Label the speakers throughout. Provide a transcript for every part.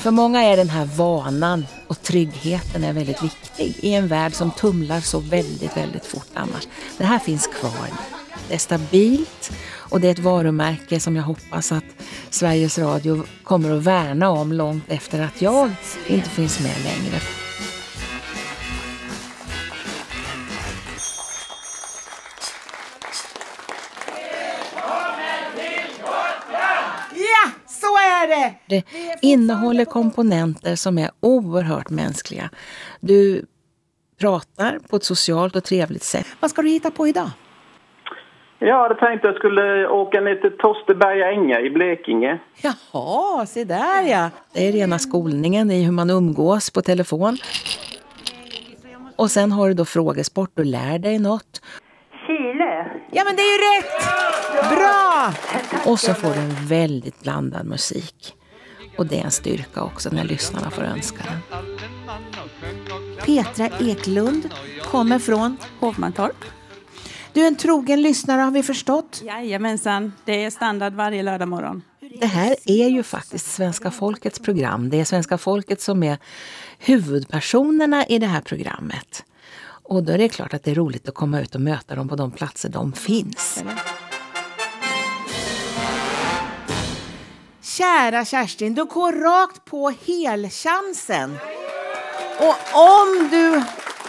Speaker 1: För många är den här vanan och tryggheten är väldigt viktig i en värld som tumlar så väldigt, väldigt fort annars. Det här finns kvar. Det är stabilt och det är ett varumärke som jag hoppas att Sveriges Radio kommer att värna om långt efter att jag inte finns med längre.
Speaker 2: Ja, så är det!
Speaker 1: Innehåller komponenter som är oerhört mänskliga. Du pratar på ett socialt och trevligt sätt.
Speaker 2: Vad ska du hitta på idag?
Speaker 3: Jag hade tänkt att jag skulle åka ner till Tosteberga ängar i Blekinge.
Speaker 2: Jaha, se där ja.
Speaker 1: Det är rena skolningen i hur man umgås på telefon. Och sen har du då frågesport, du lär dig något.
Speaker 4: Chile.
Speaker 2: Ja, men det är ju rätt! Bra!
Speaker 1: Och så får du en väldigt blandad musik. Och det är en styrka också när lyssnarna får önska den.
Speaker 2: Petra Eklund kommer från
Speaker 5: Hovmantorp.
Speaker 2: Du är en trogen lyssnare har vi förstått.
Speaker 5: Jajamensan, det är standard varje lördag morgon.
Speaker 1: Det här är ju faktiskt svenska folkets program. Det är svenska folket som är huvudpersonerna i det här programmet. Och då är det klart att det är roligt att komma ut och möta dem på de platser de finns.
Speaker 2: Kära Kerstin, du går rakt på helchansen. Och om du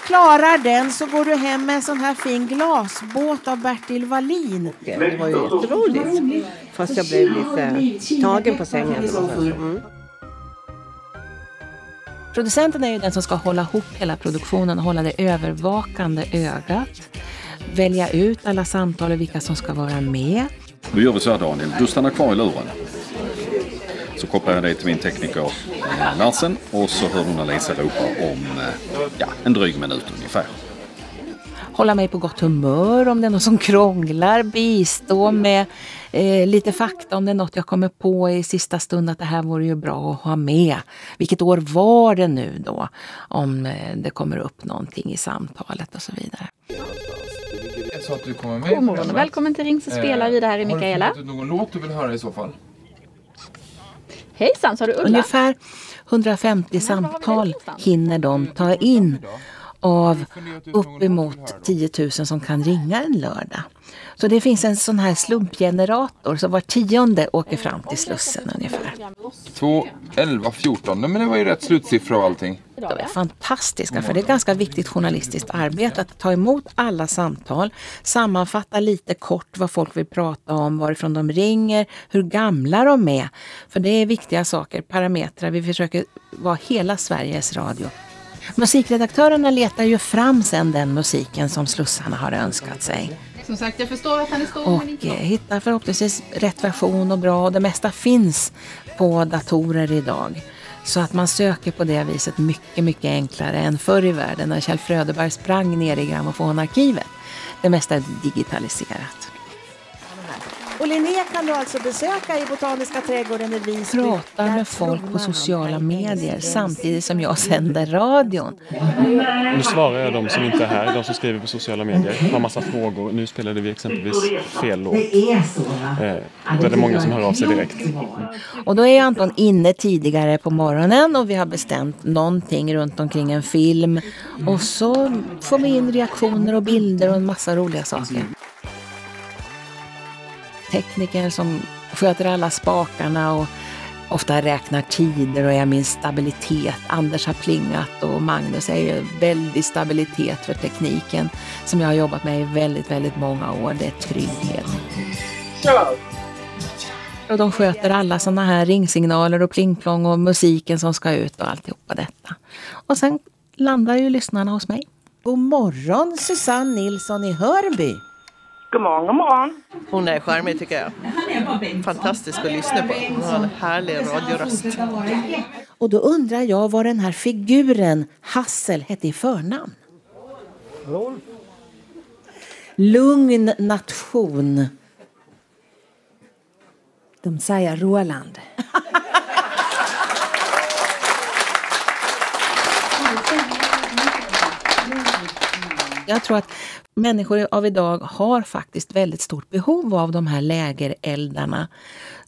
Speaker 2: klarar den så går du hem med en sån här fin glasbåt av Bertil Wallin.
Speaker 6: Det var ju jätteroligt. Fast jag blev lite tagen på sängen. Mm.
Speaker 1: Producenten är ju den som ska hålla ihop hela produktionen hålla det övervakande ögat. Välja ut alla samtal och vilka som ska vara med.
Speaker 7: Då gör vi så här Daniel, du stannar kvar i luren. Så kopplar jag dig till min tekniker eh, Larsen och så hör hon Alisa ropa om eh, ja, en dryg minut ungefär.
Speaker 1: Hålla mig på gott humör om det är någon som krånglar. Bistå med eh, lite fakta om det är något jag kommer på i sista stund att det här vore ju bra att ha med. Vilket år var det nu då? Om eh, det kommer upp någonting i samtalet och så vidare.
Speaker 8: Så att du kommer med
Speaker 9: God morgon och välkommen till Ring så spelar vi. Det här är Mikaela.
Speaker 8: Har du någon låt du vill höra i så fall?
Speaker 9: Hejsan, sa du Ulla?
Speaker 1: Ungefär 150 samtal hinner de ta in av uppemot 10 000 som kan ringa en lördag. Så det finns en sån här slumpgenerator så var tionde åker fram till Slussen ungefär.
Speaker 8: 2, 11, 14. Nej, men det var ju rätt slutsiffra och allting.
Speaker 1: De är fantastiska för det är ganska viktigt journalistiskt arbete att ta emot alla samtal, sammanfatta lite kort vad folk vill prata om, varifrån de ringer, hur gamla de är. För det är viktiga saker, parametrar. Vi försöker vara hela Sveriges radio. Musikredaktörerna letar ju fram sen den musiken som slussarna har önskat sig.
Speaker 9: Som sagt, jag förstår att han är stor
Speaker 1: Och eh, hittar förhoppningsvis rätt version och bra. Och det mesta finns på datorer idag. Så att man söker på det viset mycket, mycket enklare än förr i världen när Kjell Fröderberg sprang ner i grammofonarkivet. Det mesta är digitaliserat.
Speaker 2: Och Linné kan du alltså besöka i Botaniska trädgården i Visby.
Speaker 1: Pratar
Speaker 2: Där
Speaker 1: med folk på sociala medier samtidigt som jag sänder radion.
Speaker 10: Nu svarar jag de som inte är här, de som skriver på sociala medier. Har massa frågor. Nu spelade vi exempelvis fel låt. Eh, då är det många som hör av sig direkt.
Speaker 1: Och då är Anton inne tidigare på morgonen och vi har bestämt någonting runt omkring en film. Och så får vi in reaktioner och bilder och en massa roliga saker. Tekniker som sköter alla spakarna och ofta räknar tider och är min stabilitet. Anders har plingat och Magnus är ju väldigt stabilitet för tekniken som jag har jobbat med i väldigt, väldigt många år. Det är trygghet. Och de sköter alla sådana här ringsignaler och plingplong och musiken som ska ut och alltihopa detta. Och sen landar ju lyssnarna hos mig.
Speaker 2: God morgon Susanne Nilsson i Hörby.
Speaker 11: God morgon, god morgon.
Speaker 6: Hon är charmig tycker jag. Fantastisk att lyssna på. Hon har en härlig radioröst.
Speaker 2: Och då undrar jag vad den här figuren Hassel hette i förnamn. Lugn nation.
Speaker 12: De säger Roland.
Speaker 1: Jag tror att människor av idag har faktiskt väldigt stort behov av de här lägereldarna.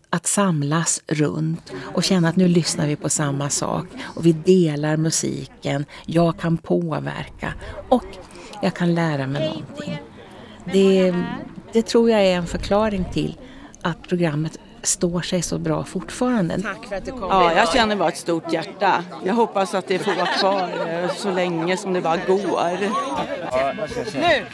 Speaker 1: att samlas runt och känna att nu lyssnar vi på samma sak och vi delar musiken, jag kan påverka och jag kan lära mig någonting. Det, det tror jag är en förklaring till att programmet står sig så bra fortfarande.
Speaker 2: Tack för att du kom.
Speaker 4: Ja, jag känner bara ett stort hjärta. Jag hoppas att det får vara kvar eh, så länge som det bara går.
Speaker 2: Nu!